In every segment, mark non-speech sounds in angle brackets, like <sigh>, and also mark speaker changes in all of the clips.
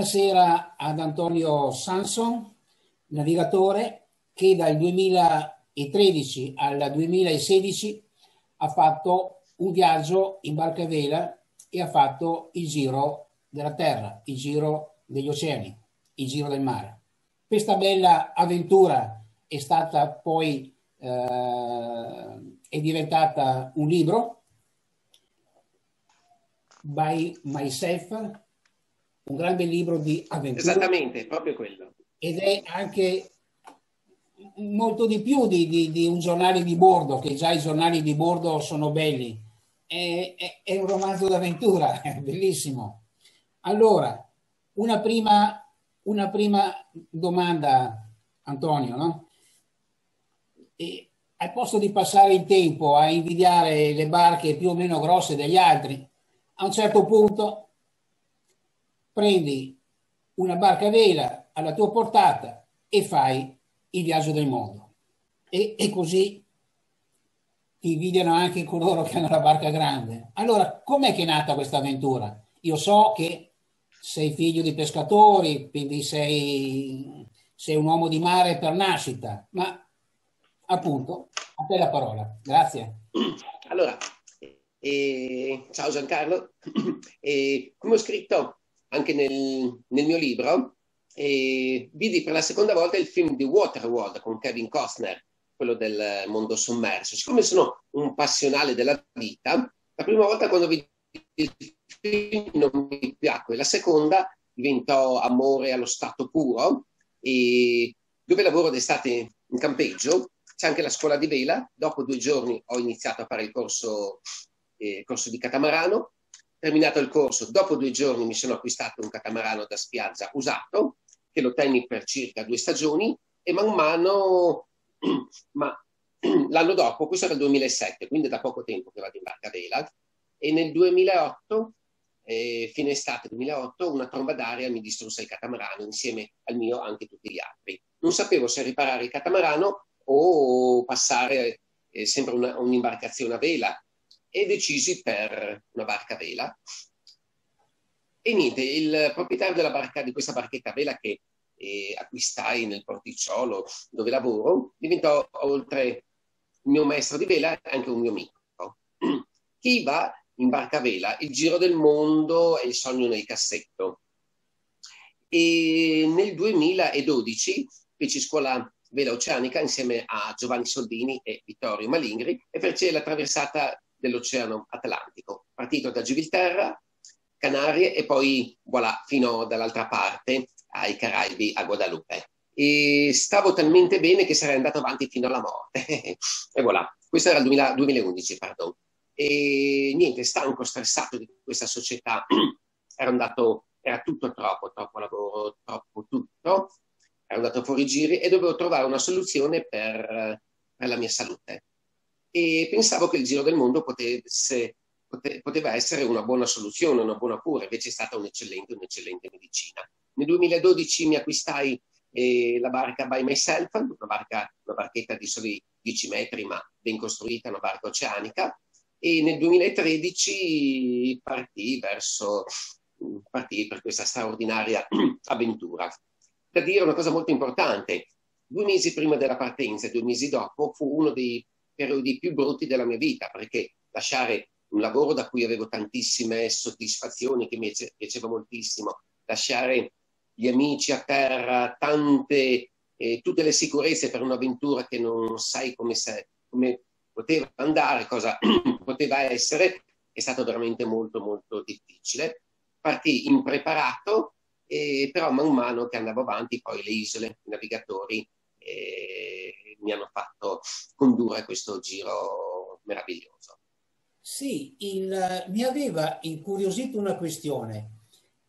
Speaker 1: Buonasera ad Antonio Sanson, navigatore che dal 2013 al 2016 ha fatto un viaggio in barca a vela e ha fatto il giro della terra, il giro degli oceani, il giro del mare. Questa bella avventura è stata poi eh, è diventata un libro by myself, un grande libro di avventura.
Speaker 2: Esattamente, proprio quello.
Speaker 1: Ed è anche molto di più di, di, di, un giornale di bordo, che già i giornali di bordo sono belli. È, è, è un romanzo d'avventura, <laughs> è bellissimo. Allora, una prima, una prima domanda, Antonio, no? E al posto di passare il tempo a invidiare le barche più o meno grosse degli altri, a un certo punto prendi una barca a vela alla tua portata e fai il viaggio del mondo. E, e così ti invidiano anche coloro che hanno la barca grande. Allora, com'è che è nata questa avventura? Io so che sei figlio di pescatori, quindi sei, sei un uomo di mare per nascita, ma appunto, a te la parola. Grazie.
Speaker 2: Allora, eh, ciao Giancarlo. <clears throat> Eh, come ho scritto anche nel, nel mio libro, eh, vidi per la seconda volta il film di Waterworld con Kevin Costner, quello del mondo sommerso. Siccome sono un passionale della vita, la prima volta quando vidi il film non mi piacque, la seconda diventò amore allo stato puro e dove lavoro d'estate in campeggio c'è anche la scuola di vela. Dopo due giorni ho iniziato a fare il corso, eh, corso di catamarano. Terminato il corso, dopo due giorni mi sono acquistato un catamarano da spiaggia usato, che lo tenni per circa due stagioni, e man mano, <clears throat> ma <clears throat> l'anno dopo, questo era il 2007, quindi da poco tempo che vado in barca vela, e nel 2008, eh, fine estate 2008, una tromba d'aria mi distrusse il catamarano insieme al mio anche tutti gli altri. Non sapevo se riparare il catamarano o passare eh, sempre una, un'imbarcazione a vela e decisi per una barca a vela. E niente, il proprietario barca, di questa barchetta a vela che eh, acquistai nel porticciolo dove lavoro, diventò oltre il mio maestro di vela anche un mio amico. <clears throat> Chi va in barca a vela, il giro del mondo è il sogno nel cassetto. E nel 2012 feci scuola vela oceanica insieme a Giovanni Soldini e Vittorio Malingri e fece la traversata dell'Oceano Atlantico, partito da Gibilterra, Canarie e poi voilà, fino dall'altra parte ai Caraibi, a Guadalupe. E stavo talmente bene che sarei andato avanti fino alla morte. <laughs> e voilà, questo era il 2000, 2011, pardon. E niente, stanco, stressato di questa società, <clears throat> era andato, era tutto troppo, troppo lavoro, troppo tutto ero andato fuori giri e dovevo trovare una soluzione per, per la mia salute. E pensavo che il giro del mondo potesse, pote, poteva essere una buona soluzione, una buona cura, invece è stata un'eccellente, un'eccellente medicina. Nel 2012 mi acquistai eh, la barca By Myself, una, barca, una barchetta di soli 10 metri, ma ben costruita, una barca oceanica, e nel 2013 partì verso partì per questa straordinaria <clears throat> avventura da dire una cosa molto importante. Due mesi prima della partenza e due mesi dopo fu uno dei periodi più brutti della mia vita, perché lasciare un lavoro da cui avevo tantissime soddisfazioni, che mi piaceva moltissimo, lasciare gli amici a terra, tante, eh, tutte le sicurezze per un'avventura che non sai come, se, come poteva andare, cosa <clears throat> poteva essere, è stato veramente molto molto difficile. Partì impreparato, e, però man mano che andavo avanti poi le isole, i navigatori eh, mi hanno fatto condurre questo giro meraviglioso.
Speaker 1: Sì, il, mi aveva incuriosito una questione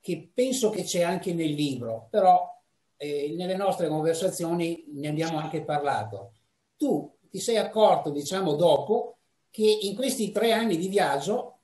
Speaker 1: che penso che c'è anche nel libro, però eh, nelle nostre conversazioni ne abbiamo anche parlato. Tu ti sei accorto, diciamo, dopo che in questi tre anni di viaggio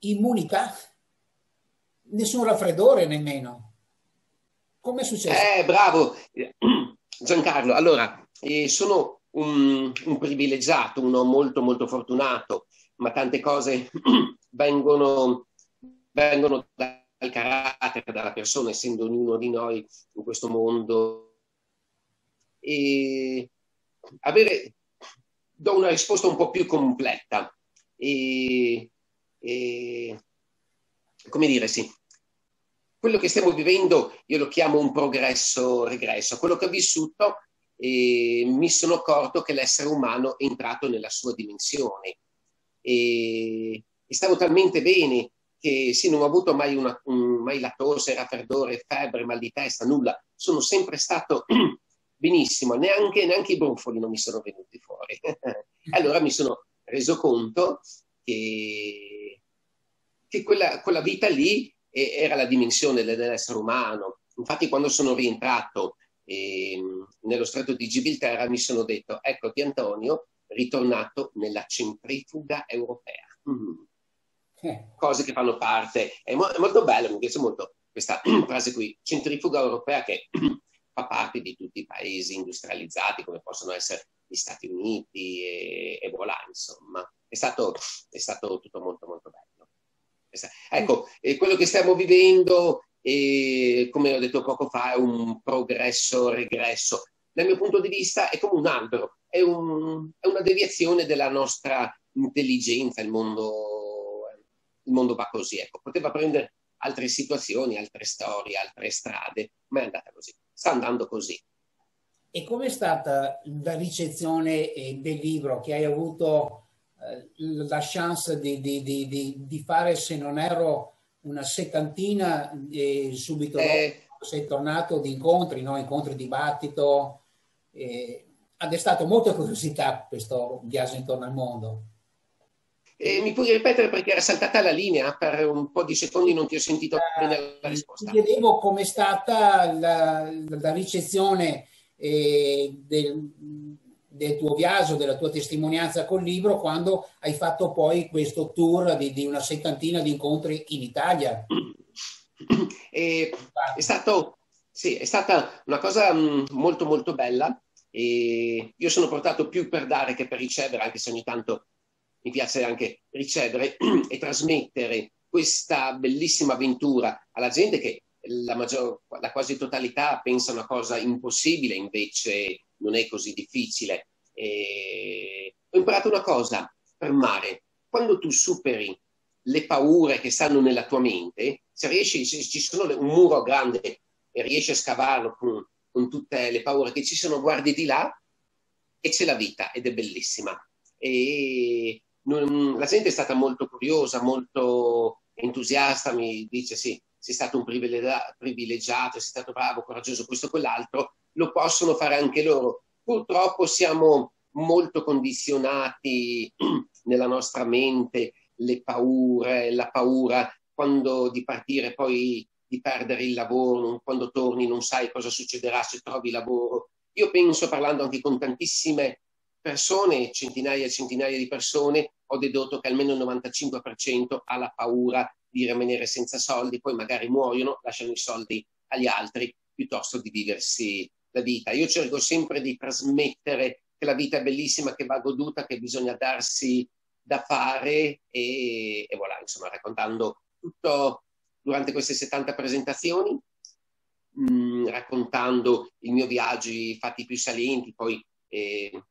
Speaker 1: immunità, nessun raffreddore nemmeno. Come è successo?
Speaker 2: Eh, bravo, Giancarlo. Allora, eh, sono un, un, privilegiato, uno molto, molto fortunato, ma tante cose <clears throat> vengono, vengono da dal carattere, dalla persona, essendo ognuno di noi in questo mondo. E avere, do una risposta un po' più completa. E, e, come dire, sì. Quello che stiamo vivendo io lo chiamo un progresso-regresso. Quello che ho vissuto eh, mi sono accorto che l'essere umano è entrato nella sua dimensione. E, e stavo talmente bene che sì, non ho avuto mai, una, un, mai la tosse, raffreddore, febbre, mal di testa, nulla. Sono sempre stato <clears throat> benissimo, neanche, neanche i brufoli non mi sono venuti fuori. <laughs> allora mi sono reso conto che, che quella, quella, vita lì era la dimensione dell'essere umano. Infatti quando sono rientrato eh, nello stretto di Gibilterra mi sono detto, eccoti Antonio, ritornato nella centrifuga europea. Mm eh. cose che fanno parte. È, mo- è, molto bello, mi piace molto questa <clears throat> frase qui, centrifuga europea che <clears throat> fa parte di tutti i paesi industrializzati come possono essere gli Stati Uniti e, e voilà, insomma. È stato, è stato, tutto molto molto bello. Ecco, quello che stiamo vivendo, e, come ho detto poco fa, è un progresso-regresso. Dal mio punto di vista è come un albero, è, un, è una deviazione della nostra intelligenza, il mondo il mondo va così. Ecco, poteva prendere altre situazioni, altre storie, altre strade, ma è andata così. Sta andando così.
Speaker 1: E com'è stata la ricezione eh, del libro che hai avuto la chance di, di, di, di, fare, se non ero una settantina, e subito eh, dopo sei tornato di incontri, no? incontri, dibattito. Eh, ha destato molta curiosità questo viaggio intorno al mondo.
Speaker 2: Eh, mi puoi ripetere perché era saltata la linea per un po' di secondi, non ti ho sentito bene la risposta.
Speaker 1: Ti chiedevo com'è stata la, la ricezione eh, del, del, tuo viaggio, della tua testimonianza col libro, quando hai fatto poi questo tour di, di una settantina di incontri in Italia.
Speaker 2: Eh, <clears throat> è, stato, sì, è stata una cosa mh, molto molto bella. E io sono portato più per dare che per ricevere, anche se ogni tanto mi piace anche ricevere <clears throat> e trasmettere questa bellissima avventura alla gente che la, maggior, la quasi totalità pensa una cosa impossibile, invece non è così difficile. E ho imparato una cosa per mare, quando tu superi le paure che stanno nella tua mente, se riesci, se ci sono un muro grande e riesci a scavarlo con, con tutte le paure che ci sono, guardi di là e c'è la vita ed è bellissima. E non, la gente è stata molto curiosa, molto entusiasta, mi dice sì, sei stato un privilegiato, sei stato bravo, coraggioso, questo e quell'altro, lo possono fare anche loro. Purtroppo siamo molto condizionati <clears throat> nella nostra mente, le paure, la paura quando di partire poi di perdere il lavoro, quando torni non sai cosa succederà se trovi lavoro. Io penso, parlando anche con tantissime persone, centinaia e centinaia di persone, ho dedotto che almeno il 95% ha la paura di rimanere senza soldi, poi magari muoiono, lasciano i soldi agli altri piuttosto di viversi la vita. Io cerco sempre di trasmettere che la vita è bellissima, che va goduta, che bisogna darsi da fare e, e voilà, insomma, raccontando tutto durante queste 70 presentazioni, mh, mm, raccontando i miei viaggi fatti più salienti, poi eh,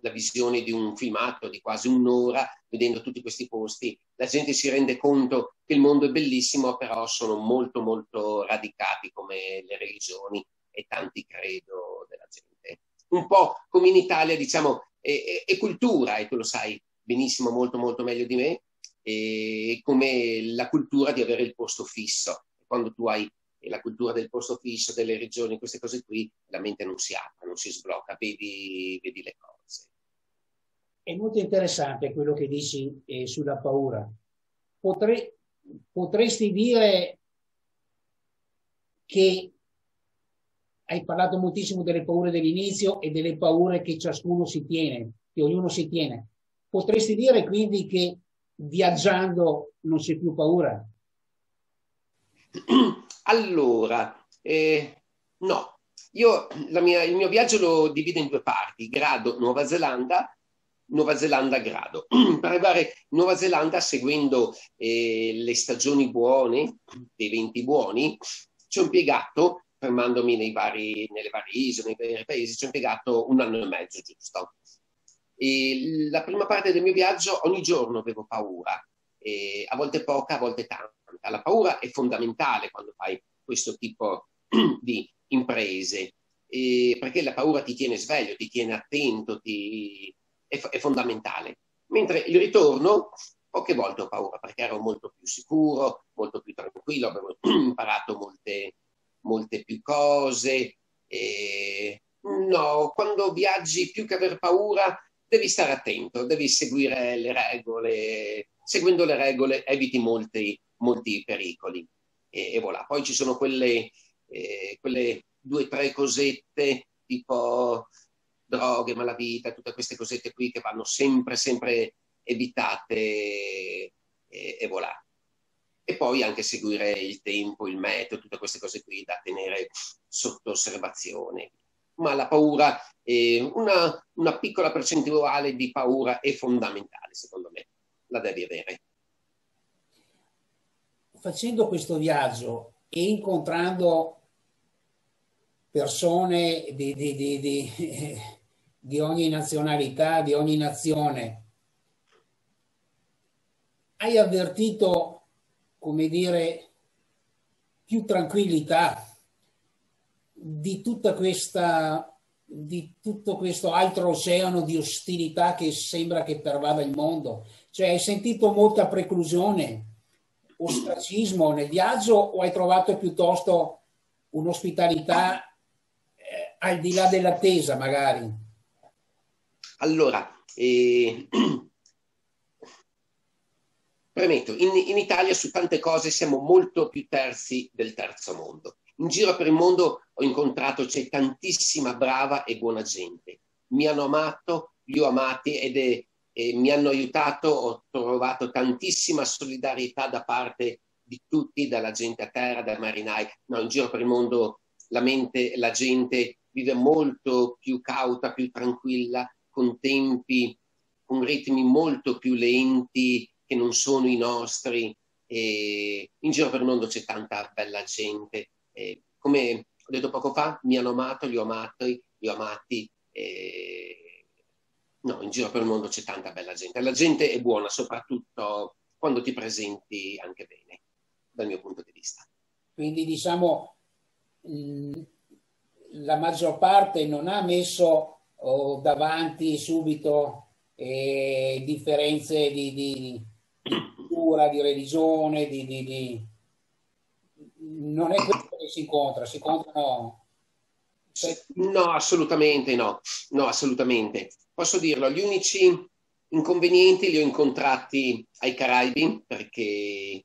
Speaker 2: la visione di un filmato di quasi un'ora, vedendo tutti questi posti, la gente si rende conto il mondo è bellissimo, però sono molto molto radicati come le religioni e tanti credo della gente. Un po' come in Italia, diciamo, è, è, è cultura, e tu lo sai benissimo, molto molto meglio di me, è come la cultura di avere il posto fisso. Quando tu hai la cultura del posto fisso, delle regioni, queste cose qui, la mente non si apre, non si sblocca, vedi, vedi le cose
Speaker 1: è molto interessante quello che dici eh, sulla paura. Potrei, potresti dire che hai parlato moltissimo delle paure dell'inizio e delle paure che ciascuno si tiene, che ognuno si tiene. Potresti dire quindi che viaggiando non c'è più paura?
Speaker 2: Allora, eh, no. Io mia, il mio viaggio lo divido in due parti, grado Nuova Zelanda Nuova Zelanda a grado. <clears throat> per arrivare in Nuova Zelanda, seguendo eh, le stagioni buone, dei venti buoni, ci ho impiegato, fermandomi vari, nelle varie isole, nei vari paesi, ci ho impiegato un anno e mezzo giusto. E la prima parte del mio viaggio ogni giorno avevo paura, e a volte poca, a volte tanta. La paura è fondamentale quando fai questo tipo <clears throat> di imprese, perché la paura ti tiene sveglio, ti tiene attento, ti... è, è fondamentale. Mentre il ritorno, poche volte ho paura perché ero molto più sicuro, molto più tranquillo, avevo <clears throat> imparato molte, molte più cose. E... No, quando viaggi più che aver paura, devi stare attento, devi seguire le regole. Seguendo le regole eviti molti, molti pericoli. E, e voilà. Poi ci sono quelle, eh, quelle due o tre cosette tipo droghe, malavita, tutte queste cosette qui che vanno sempre, sempre evitate e, e voilà. E poi anche seguire il tempo, il metodo, tutte queste cose qui da tenere sotto osservazione. Ma la paura, una, una piccola percentuale di paura è fondamentale, secondo me, la devi avere.
Speaker 1: Facendo questo viaggio e incontrando persone di, di, di, di, ogni nazionalità, di ogni nazione. Hai avvertito, come dire, più tranquillità di tutta questa di tutto questo altro oceano di ostilità che sembra che pervada il mondo. Cioè hai sentito molta preclusione, ostracismo nel viaggio o hai trovato piuttosto un'ospitalità al di là dell'attesa magari?
Speaker 2: Allora, eh, <clears throat> premetto, in, in, Italia su tante cose siamo molto più terzi del terzo mondo. In giro per il mondo ho incontrato, c'è tantissima brava e buona gente. Mi hanno amato, li ho amati ed è, eh, mi hanno aiutato, ho trovato tantissima solidarietà da parte di tutti, dalla gente a terra, dai marinai. No, in giro per il mondo la mente, la gente vive molto più cauta, più tranquilla, con tempi, con ritmi molto più lenti che non sono i nostri. E in giro per il mondo c'è tanta bella gente. E come ho detto poco fa, mi hanno amato, li ho amati, li ho amati. E... No, in giro per il mondo c'è tanta bella gente. La gente è buona, soprattutto quando ti presenti anche bene, dal mio punto di vista.
Speaker 1: Quindi diciamo, la maggior parte non ha messo oh, davanti subito eh, differenze di, di, di, cultura, di religione, di, di, non è questo che si incontra, si incontrano...
Speaker 2: No, assolutamente no, no, assolutamente. Posso dirlo, gli unici inconvenienti li ho incontrati ai Caraibi perché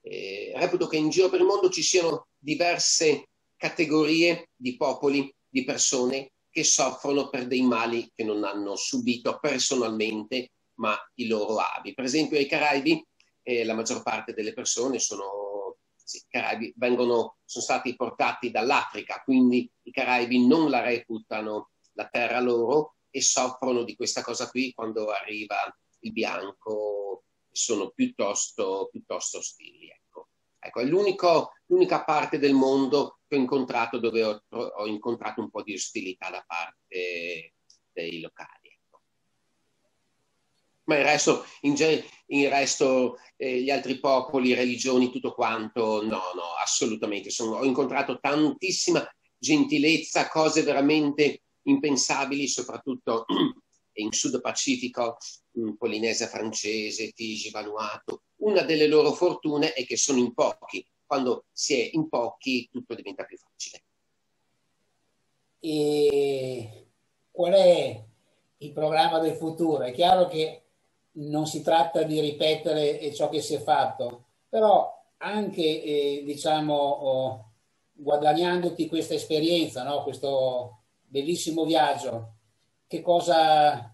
Speaker 2: eh, reputo che in giro per il mondo ci siano diverse categorie di popoli, di persone che soffrono per dei mali che non hanno subito personalmente, ma i loro avi. Per esempio ai Caraibi eh, la maggior parte delle persone sono, sì, Caraibi vengono, sono stati portati dall'Africa, quindi i Caraibi non la reputano la terra loro e soffrono di questa cosa qui quando arriva il bianco, sono piuttosto, piuttosto ostili. Ecco, è l'unica parte del mondo che ho incontrato dove ho, ho, incontrato un po' di ostilità da parte dei locali. Ecco. Ma il resto, in, il resto eh, gli altri popoli, religioni, tutto quanto, no, no, assolutamente. Sono, ho incontrato tantissima gentilezza, cose veramente impensabili, soprattutto <clears throat> in Sud Pacifico, in Polinesia francese, Fiji, Vanuatu. Una delle loro fortune è che sono in pochi, quando si è in pochi tutto diventa più facile.
Speaker 1: E qual è il programma del futuro? È chiaro che non si tratta di ripetere ciò che si è fatto, però anche, eh, diciamo, oh, guadagnandoti questa esperienza, no? questo bellissimo viaggio, che cosa,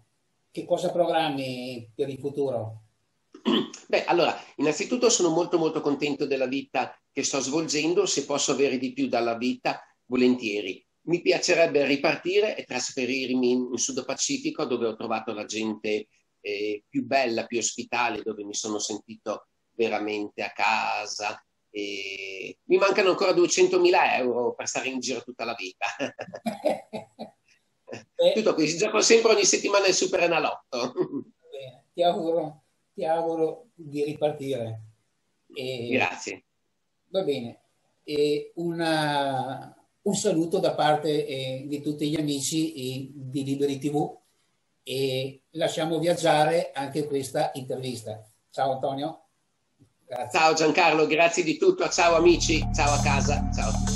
Speaker 1: che cosa programmi per il futuro? <clears throat>
Speaker 2: Beh, allora, innanzitutto sono molto molto contento della vita che sto svolgendo, se posso avere di più dalla vita, volentieri. mi piacerebbe ripartire e trasferirmi in, in Sud Pacifico dove ho trovato la gente eh, più bella, più ospitale, dove mi sono sentito veramente a casa. E mi mancano ancora 200.000 euro per stare in giro tutta la vita. <laughs> <laughs> Eh, Tutto qui, si gioca sempre ogni settimana il Super Enalotto. <laughs>
Speaker 1: Bene, ti auguro, ti auguro di ripartire.
Speaker 2: E, Grazie.
Speaker 1: Va bene. E una, un saluto da parte eh, di tutti gli amici eh, di Liberi TV e lasciamo viaggiare anche questa intervista. Ciao Antonio.
Speaker 2: Grazie. Ciao Giancarlo, grazie di tutto. Ciao amici, ciao a casa. Ciao.